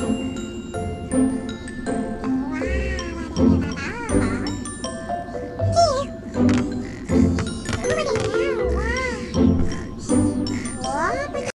Música